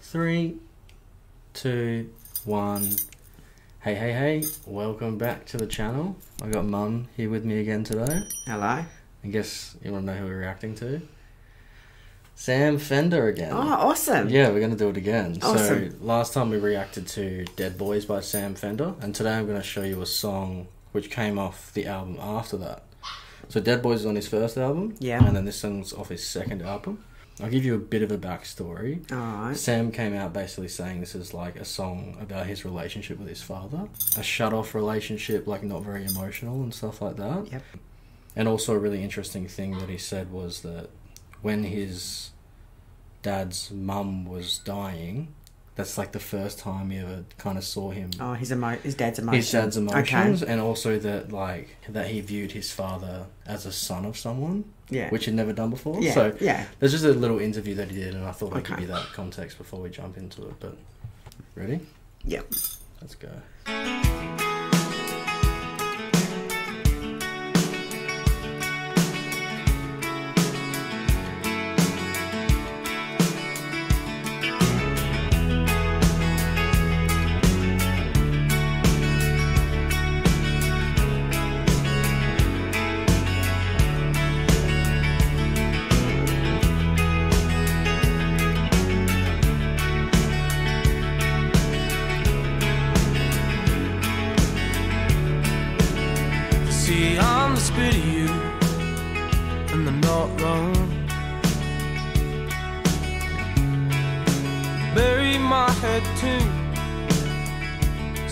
Three, two, one. Hey, hey, hey! Welcome back to the channel. I got Mum here with me again today. Hello. I guess you want to know who we're reacting to? Sam Fender again. Oh, awesome. Yeah, we're gonna do it again. Awesome. So last time we reacted to Dead Boys by Sam Fender, and today I'm gonna show you a song which came off the album after that. So Dead Boys is on his first album, Yeah. and then this song's off his second album. I'll give you a bit of a backstory. All right. Sam came out basically saying this is like a song about his relationship with his father, a shut off relationship, like not very emotional and stuff like that. Yep. And also, a really interesting thing that he said was that when his dad's mum was dying, that's like the first time you ever kind of saw him. Oh, his emo- his dad's emotions. His dad's emotions, Okay. and also that like that he viewed his father as a son of someone, Yeah. which he'd never done before. yeah. So yeah. there's just a little interview that he did, and I thought I'd give you that context before we jump into it. But ready? Yep. Let's go. Not wrong. Bury my head too.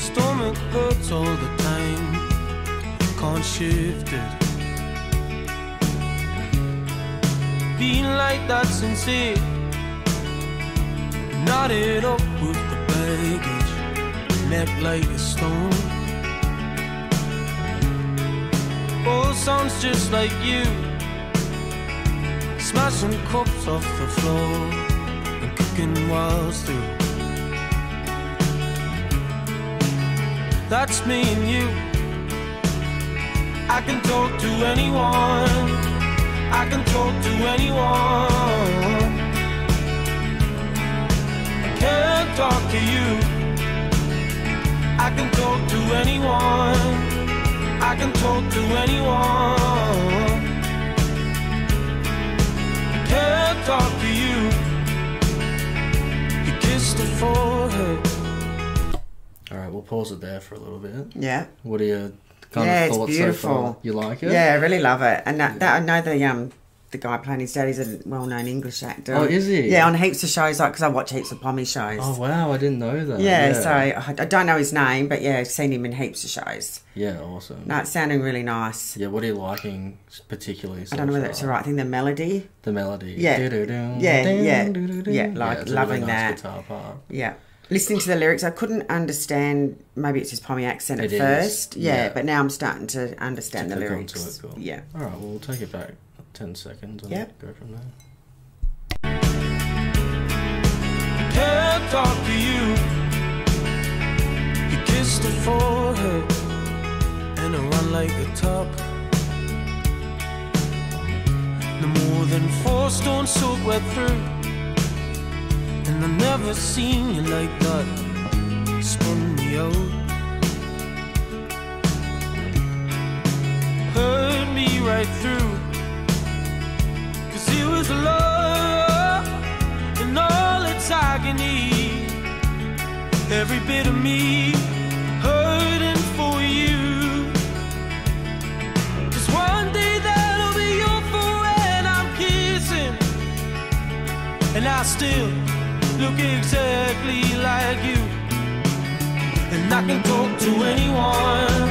Stomach hurts all the time, can't shift it. Being like that sincere, knotted up with the baggage, neck like a stone. Oh, sounds just like you. Smashing cups off the floor and kicking walls through. That's me and you. I can talk to anyone. I can talk to anyone. I can't talk to you. I can talk to anyone. I can talk to anyone. Can't talk to you. You kissed the forehead. All right, we'll pause it there for a little bit. Yeah. What are your kind Yeah, of it's thoughts so beautiful. far? You like it? Yeah, I really love it. And that, that I know the um the guy playing his dad is a well-known English actor. Oh, is he? Yeah, on heaps of shows, like because I watch heaps of Pommy shows. Oh wow, I didn't know that. yeah, yeah, so I, I don't know his name, but yeah, I've seen him in heaps of shows. yeah, awesome. No, it's sounding really nice. Yeah, what are you liking particularly? So I don't know whether far? it's the right thing. The melody, The melody. Yeah. Yeah, yeah, yeah, like a loving really nice that. yeah. Listening to the lyrics, I couldn't understand. Maybe it's his Pommy accent It at is, first. Yeah, yeah. but now I'm starting to understand To the lyrics. it, cool. Yeah. All right, well, we'll take it back ten seconds and Yep. go from there. Can't talk to you. You kissed the forehead and I run like a top. No more than four stones soaked wet through. And I never seen you like that. Spun me out. Hurt me right through. Every bit of me hurting for you. Cause one day that'll be your fault when I'm kissing. And I still look exactly like you. And I can talk to anyone.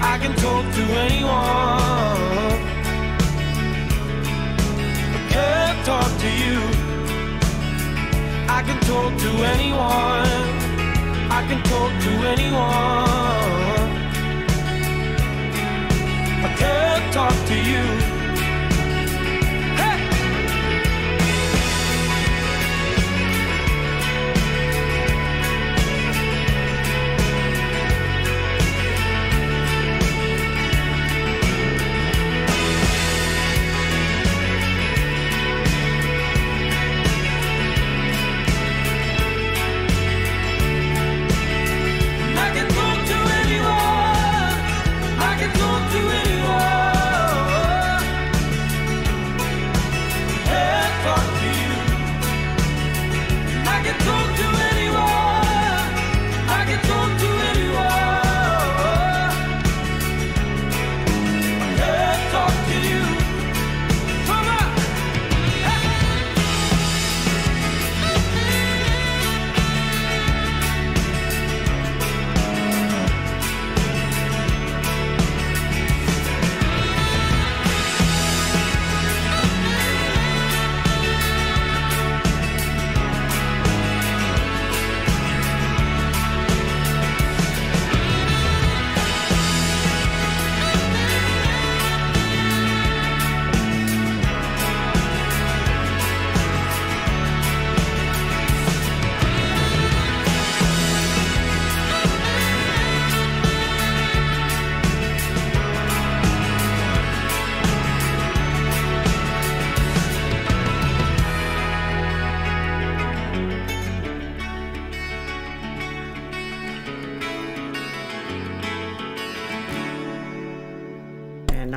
I can talk to anyone. I can't talk to you. I can talk to anyone. I can talk to anyone. I can't talk to you.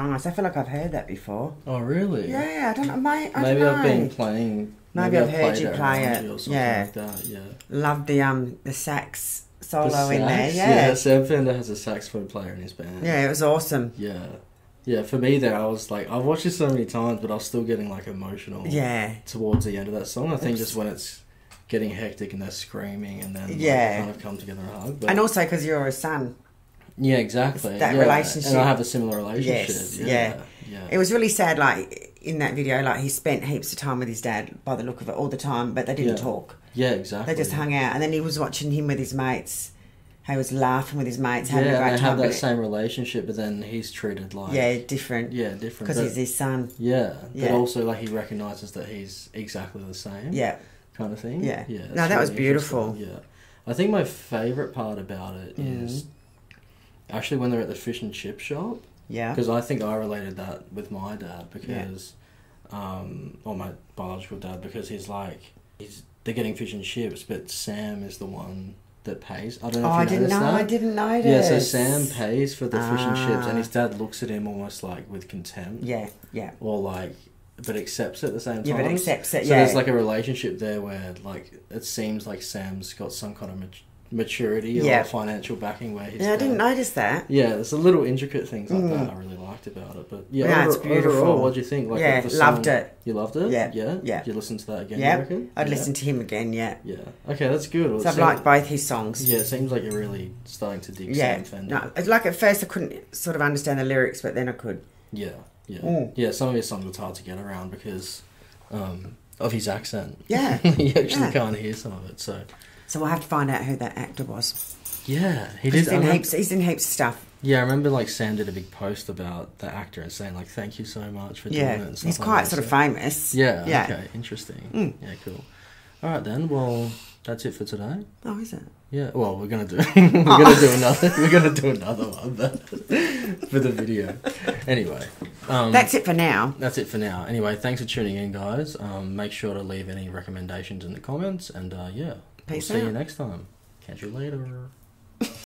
Nice. I feel like I've heard that before. Oh, really? Yeah, I don't know. Mate, I Maybe don't I've know. been playing. Maybe I've heard played you play it, you or something yeah. like that. Yeah. Love the um the sax solo The in there. sax, Yeah. Sam Fender has a saxophone player in his band. yeah, it was awesome. Yeah. Yeah, for me there, I was like, I've watched it so many times, but I was still getting like emotional Yeah, towards the end of that song. I think Oops. just when it's getting hectic and they're screaming and then like, Yeah. kind of come together and hug. But and also because you're a son, yeah, exactly. that yeah. relationship. And I have a similar relationship. Yes, yeah. yeah. Yeah. it was really sad. Like in that video, like he spent heaps of time with his dad by the look of it all the time, but they didn't Yeah. talk. yeah, exactly. They just hung out, and then he was watching him with his mates. He was laughing with his mates, Yeah, having a and great they time. have that same relationship, but then he's treated like yeah, different. yeah, different. because he's his son. Yeah, but also like he recognizes that he's exactly the same. Yeah, kind of thing. Yeah. yeah. No, that was beautiful. Yeah, I think my favorite part about it is Mm. Actually when they're at the fish and chip shop yeah, because I think I related that with my dad because, um, or my biological dad because he's like he's they're getting fish and chips, but Sam is the one that pays. I don't know Oh, I didn't know. that. I didn't notice. Yeah, so Sam pays for the fish and chips, Ah. and his dad looks at him almost like with contempt Yeah, yeah, or like but accepts it at the same time. yeah, but accepts it. So yeah, there's like a relationship there where like it seems like Sam's got some kind of maturity or Yeah. financial backing where he's yeah, I didn't notice that. Yeah, there's a little intricate things like Mm. that I really liked about it. But yeah, Yeah, it's beautiful. overall, what do you think? Like yeah, loved song- it. You loved it? Yeah, yeah, yeah. You listen to that again? Yeah. I'd yeah. listen to him again. Yeah, Yeah. Okay, that's good. Well, so I've liked both his songs. Yeah, it seems like you're really starting to dig yeah. Sam Fender. No, like at first I couldn't sort of understand the lyrics, but then I could. Yeah, yeah, Mm. yeah. Some of his songs are hard to get around because um, of his accent. Yeah, you actually Yeah. can't hear some of it. So So we'll have to find out who that actor was. yeah, he He's did. I in remember- heaps. He's in heaps of stuff. yeah, I remember like Sam did a big post about the actor and saying like, "Thank you so much for doing Yeah, it." He's quite that, sort of famous. Yeah. Yeah. Okay. Interesting. Mm. Yeah. Cool. All right then. Well, that's it for today. Oh, is it? Yeah. Well, we're gonna do we're gonna do another we're gonna do another one but for the video. Anyway, um, That's it for now. that's it for now. Anyway, thanks for tuning in, guys. Um, make sure to leave any recommendations in the comments, and uh, yeah, Peace we'll see you next time. Catch you later.